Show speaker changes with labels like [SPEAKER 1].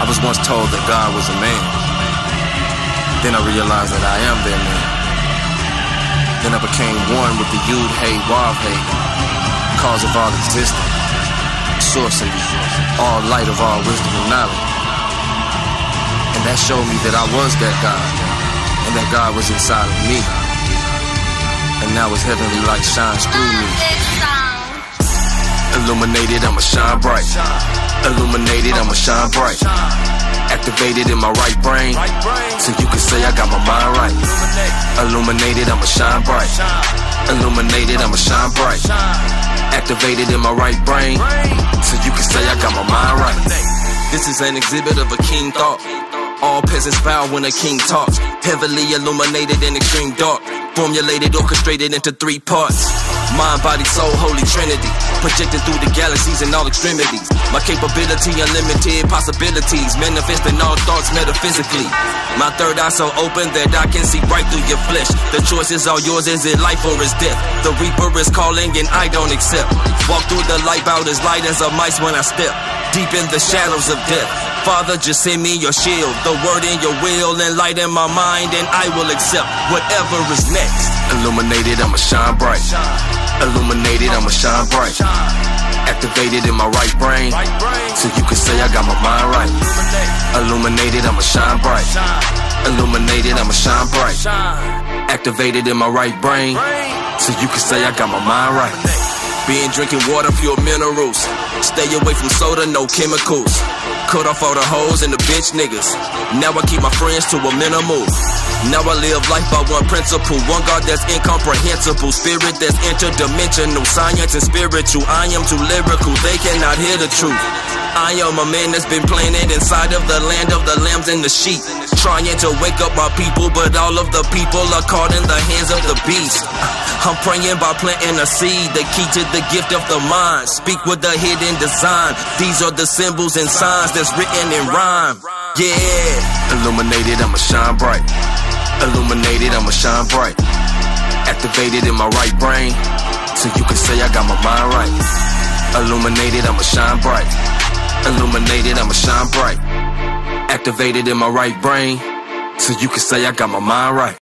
[SPEAKER 1] I was once told that God was a man. Then I realized that I am their man. Then I became one with the Yud Hey Wav Hey, cause of all existence, source of all light of all wisdom and knowledge. And that showed me that I was that God, and that God was inside of me. And now His heavenly light shines through me. Illuminated, I'ma shine bright. Illuminated, I'ma shine bright. Activated in my right brain, so you can say I got my mind right. Illuminated, I'ma shine bright. Illuminated, I'ma shine bright. Activated in my right brain, so you can say I got my mind right. This is an exhibit of a king thought. All peasants bow when a king talks. Heavily illuminated in extreme dark. Formulated, orchestrated into three parts. Mind, body, soul, holy trinity. Projected through the galaxies and all extremities. My capability, unlimited possibilities. Manifesting all thoughts metaphysically. My third eye so open that I can see right through your flesh. The choice is all yours, is it life or is death? The reaper is calling and I don't accept. Walk through the light out as light as a mice when I step. Deep in the shadows of death. Father, just send me your shield. The word in your will, enlighten my mind, and I will accept whatever is next. Illuminated, I'ma shine bright. Illuminated, I'ma shine bright. Activated in my right brain, so you can say I got my mind right. Illuminated, I'ma shine bright. Illuminated, I'ma shine bright. Activated in my right brain, so you can say I got my mind right. Being drinking water, pure minerals. Stay away from soda, no chemicals. Cut off all the hoes and the bitch niggas. Now I keep my friends to a minimal. Now I live life by one principle. One God that's incomprehensible. Spirit that's interdimensional. Science and spiritual. I am too lyrical. They cannot hear the truth. I am a man that's been planted inside of the land of the lambs and the sheep. Trying to wake up my people, but all of the people are caught in the hands of the beast. I'm praying by planting a seed, the key to the gift of the mind. Speak with the hidden design. These are the symbols and signs that's written in rhyme. Yeah. Illuminated, I'ma shine bright. Illuminated, I'ma shine bright. Activated in my right brain, so you can say I got my mind right. Illuminated, I'ma shine bright. Illuminated, I'ma shine bright. Activated in my right brain, so you can say I got my mind right.